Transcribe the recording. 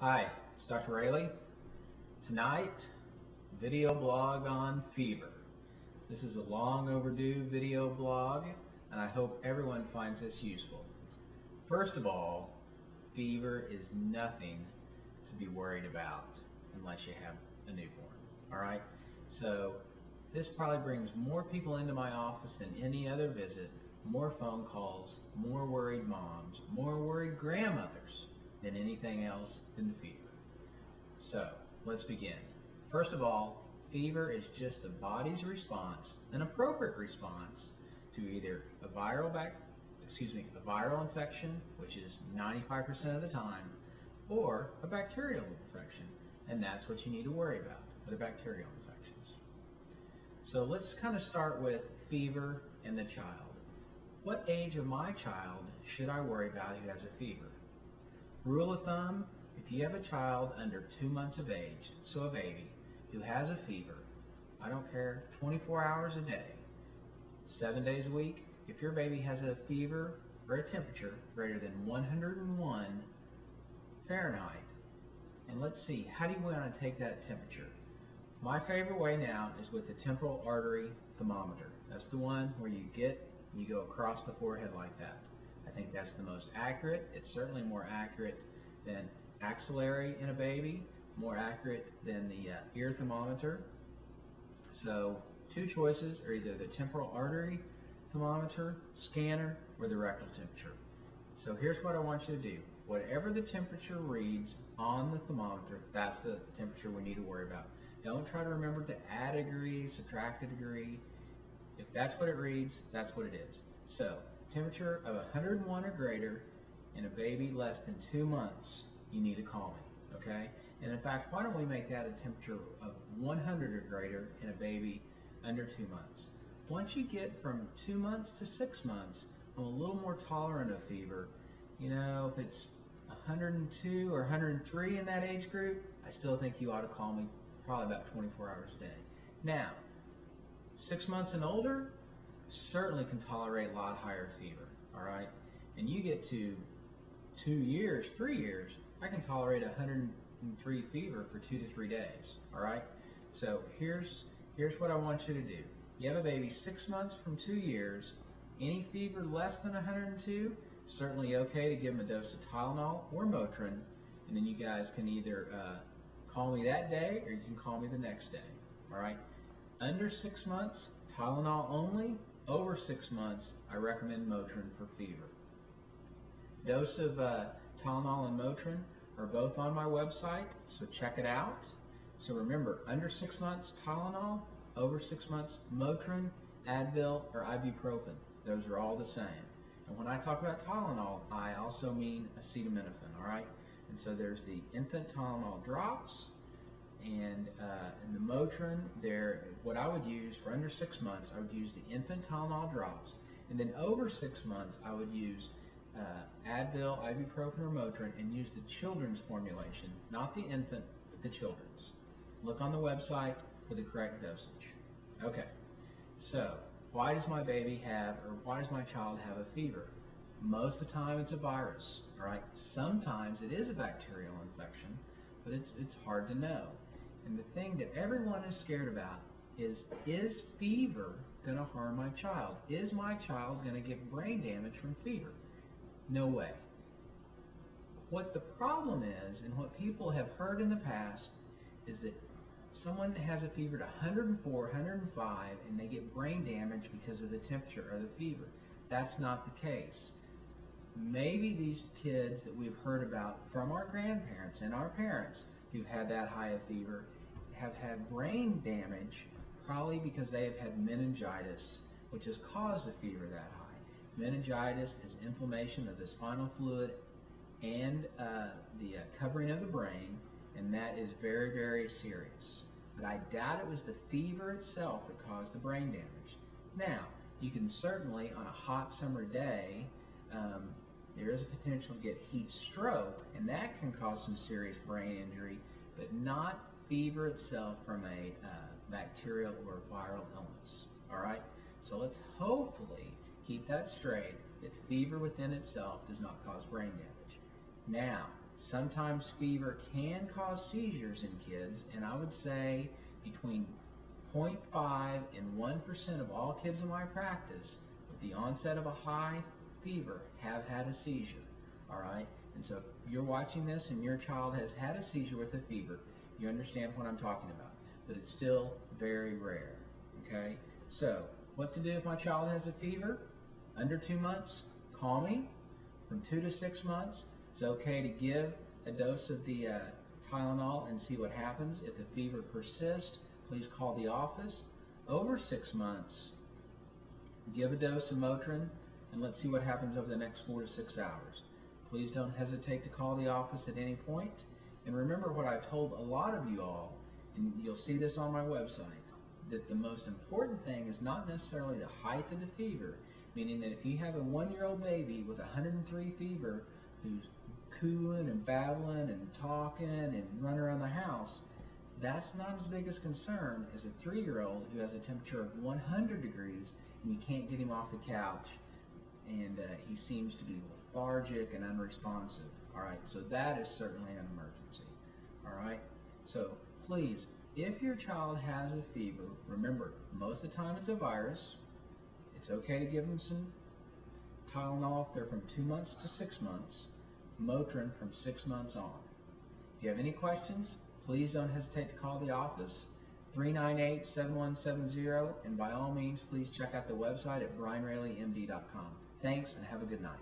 Hi, it's Dr. Raley. Tonight, video blog on fever. This is a long overdue video blog, and I hope everyone finds this useful. First of all, fever is nothing to be worried about unless you have a newborn, all right? So this probably brings more people into my office than any other visit, more phone calls, more worried moms, more worried grandmothers than anything else than the fever. So let's begin. First of all, fever is just the body's response, an appropriate response to either a viral bac excuse me, a viral infection, which is 95% of the time, or a bacterial infection, and that's what you need to worry about, the bacterial infections. So let's kind of start with fever and the child. What age of my child should I worry about who has a fever? Rule of thumb, if you have a child under two months of age, so a baby, who has a fever, I don't care, 24 hours a day, seven days a week, if your baby has a fever or a temperature greater than 101 Fahrenheit, and let's see, how do you want to take that temperature? My favorite way now is with the temporal artery thermometer. That's the one where you get, you go across the forehead like that. I think that's the most accurate. It's certainly more accurate than axillary in a baby, more accurate than the uh, ear thermometer. So two choices are either the temporal artery thermometer, scanner, or the rectal temperature. So here's what I want you to do. Whatever the temperature reads on the thermometer, that's the temperature we need to worry about. Don't try to remember to add a degree, subtract a degree. If that's what it reads, that's what it is. So temperature of 101 or greater in a baby less than two months, you need to call me, okay? And in fact, why don't we make that a temperature of 100 or greater in a baby under two months? Once you get from two months to six months, I'm a little more tolerant of fever. You know, if it's 102 or 103 in that age group, I still think you ought to call me probably about 24 hours a day. Now, six months and older certainly can tolerate a lot higher fever, all right? And you get to two years, three years, I can tolerate 103 fever for two to three days, all right? So here's, here's what I want you to do. You have a baby six months from two years, any fever less than 102, certainly okay to give them a dose of Tylenol or Motrin, and then you guys can either uh, call me that day or you can call me the next day, all right? Under six months, Tylenol only. Over six months, I recommend Motrin for fever. Dose of uh, Tylenol and Motrin are both on my website, so check it out. So remember, under six months, Tylenol, over six months, Motrin, Advil, or ibuprofen. Those are all the same. And when I talk about Tylenol, I also mean acetaminophen, all right? And so there's the infant Tylenol drops, and, uh, and the Motrin, there, what I would use for under six months, I would use the infant Tylenol drops, and then over six months, I would use uh, Advil, ibuprofen, or Motrin, and use the children's formulation, not the infant, but the children's. Look on the website for the correct dosage. Okay, so why does my baby have, or why does my child have a fever? Most of the time it's a virus, all right? Sometimes it is a bacterial infection, but it's, it's hard to know. And the thing that everyone is scared about is, is fever gonna harm my child? Is my child gonna get brain damage from fever? No way. What the problem is, and what people have heard in the past, is that someone has a fever at 104, 105, and they get brain damage because of the temperature or the fever. That's not the case. Maybe these kids that we've heard about from our grandparents and our parents who've had that high of fever have had brain damage probably because they have had meningitis, which has caused the fever that high. Meningitis is inflammation of the spinal fluid and uh, the uh, covering of the brain, and that is very, very serious. But I doubt it was the fever itself that caused the brain damage. Now, you can certainly, on a hot summer day, um, there is a potential to get heat stroke, and that can cause some serious brain injury, but not fever itself from a uh, bacterial or viral illness. All right? So let's hopefully keep that straight, that fever within itself does not cause brain damage. Now, Sometimes fever can cause seizures in kids, and I would say between 0.5 and 1% of all kids in my practice with the onset of a high fever have had a seizure. All right? And so if you're watching this and your child has had a seizure with a fever, you understand what I'm talking about. But it's still very rare. Okay? So, what to do if my child has a fever? Under two months, call me. From two to six months, it's okay to give a dose of the uh, Tylenol and see what happens. If the fever persists, please call the office. Over six months, give a dose of Motrin and let's see what happens over the next four to six hours. Please don't hesitate to call the office at any point. And remember what I've told a lot of you all, and you'll see this on my website, that the most important thing is not necessarily the height of the fever, meaning that if you have a one-year-old baby with 103 fever who's cooing and babbling and talking and running around the house, that's not as big a concern as a three-year-old who has a temperature of 100 degrees and you can't get him off the couch and uh, he seems to be lethargic and unresponsive. All right, so that is certainly an emergency. All right, so please, if your child has a fever, remember, most of the time it's a virus. It's okay to give them some Tylenol if they're from two months to six months, Motrin from six months on. If you have any questions, please don't hesitate to call the office. 398-7170 and by all means please check out the website at brianraleymd.com. Thanks and have a good night.